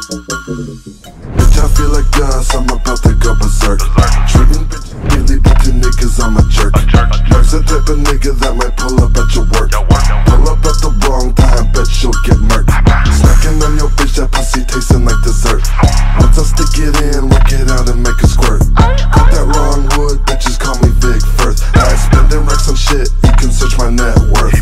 Bitch, I feel like dust, I'm about to go berserk. Shooting bitch, really, but niggas, I'm a jerk. Nerf's the type of nigga that might pull up at your work. Pull up at the wrong time, bet you'll get murked. Snacking on your bitch, that pussy tasting like dessert. Once I stick it in, work it out and make a squirt. Cut that wrong wood, bitches call me Big First. I spend and wreck some shit, you can search my net worth.